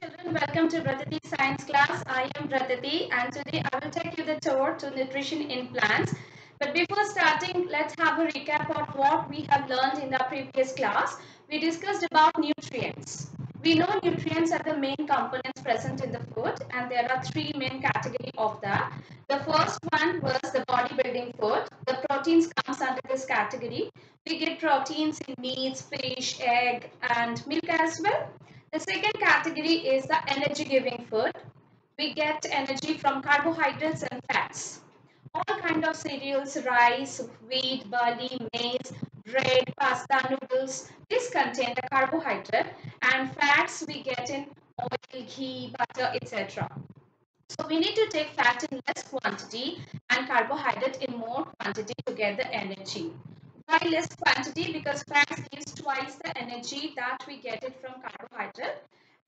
children, welcome to Bratati Science class. I am Bratati and today I will take you the tour to nutrition in plants. But before starting, let's have a recap of what we have learned in the previous class. We discussed about nutrients. We know nutrients are the main components present in the food and there are three main categories of that. The first one was the bodybuilding food. The proteins comes under this category. We get proteins in meats, fish, egg and milk as well. The second category is the energy giving food. We get energy from carbohydrates and fats. All kind of cereals, rice, wheat, barley, maize, bread, pasta, noodles, this contain the carbohydrate and fats we get in oil, ghee, butter, etc. So we need to take fat in less quantity and carbohydrate in more quantity to get the energy. Why less quantity? Because fat gives twice the energy that we get it from carbohydrate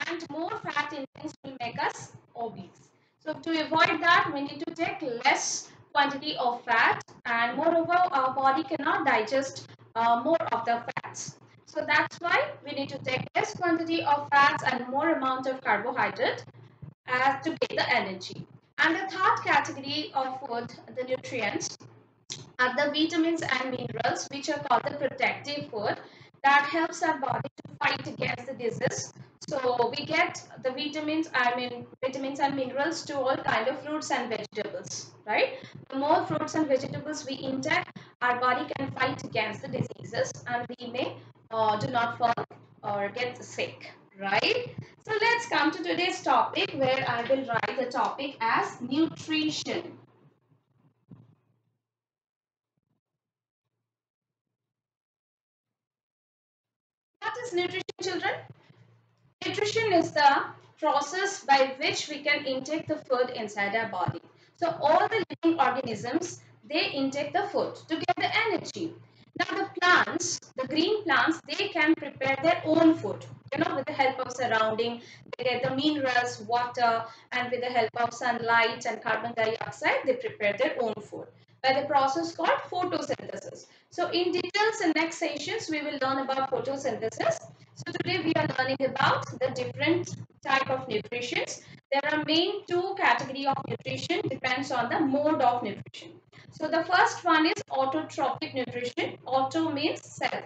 and more fat intakes will make us obese. So to avoid that, we need to take less quantity of fat and moreover our body cannot digest uh, more of the fats. So that's why we need to take less quantity of fats and more amount of carbohydrate uh, to get the energy. And the third category of food, the nutrients, the vitamins and minerals which are called the protective food that helps our body to fight against the disease. So we get the vitamins, I mean vitamins and minerals to all kind of fruits and vegetables, right? The more fruits and vegetables we intake, our body can fight against the diseases and we may uh, do not fall or get sick, right? So let's come to today's topic where I will write the topic as nutrition. What is nutrition children? Nutrition is the process by which we can intake the food inside our body. So all the living organisms, they intake the food to get the energy. Now the plants, the green plants, they can prepare their own food. You know, with the help of surrounding, they get the minerals, water, and with the help of sunlight and carbon dioxide, they prepare their own food by the process called photosynthesis. So in details in next sessions, we will learn about photosynthesis. So today we are learning about the different type of nutrition. There are main two category of nutrition depends on the mode of nutrition. So the first one is autotrophic nutrition. Auto means self.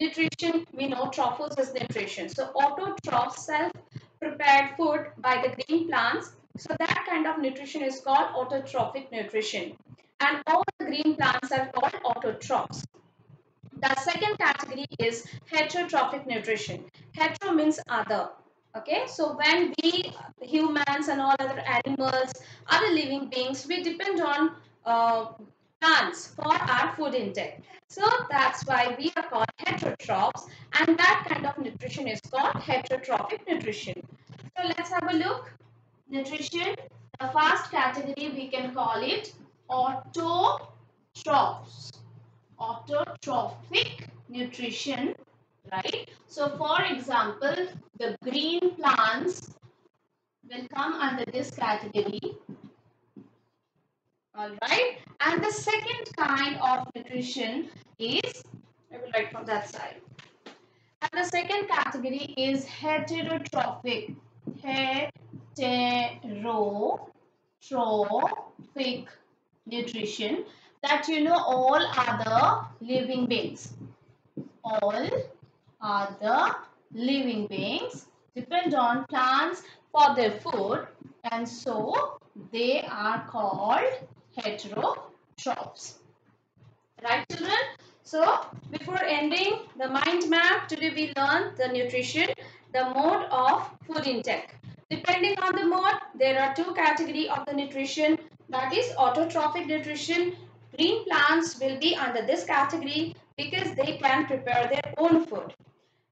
Nutrition, we know trophos is nutrition. So autotroph, self-prepared food by the green plants. So that kind of nutrition is called autotrophic nutrition and all the green plants are called autotrophs. The second category is heterotrophic nutrition. Hetero means other. Okay, so when we humans and all other animals, other living beings, we depend on uh, plants for our food intake. So that's why we are called heterotrophs and that kind of nutrition is called heterotrophic nutrition. So let's have a look. Nutrition, the first category we can call it autotrophs. Autotrophic nutrition right? So for example the green plants will come under this category. All right? And the second kind of nutrition is i will write from that side. And the second category is heterotrophic. Heterotrophic nutrition that you know all other living beings. All other living beings depend on plants for their food and so they are called heterotrophs. Right children? So before ending the mind map today we learned the nutrition, the mode of food intake. Depending on the mode, there are two category of the nutrition that is autotrophic nutrition. Green plants will be under this category because they can prepare their own food.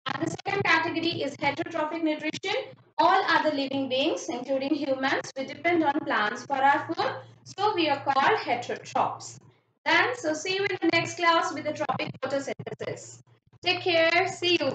And the second category is heterotrophic nutrition. All other living beings, including humans, we depend on plants for our food. So we are called heterotrophs. Then, so see you in the next class with the trophic photosynthesis. Take care. See you.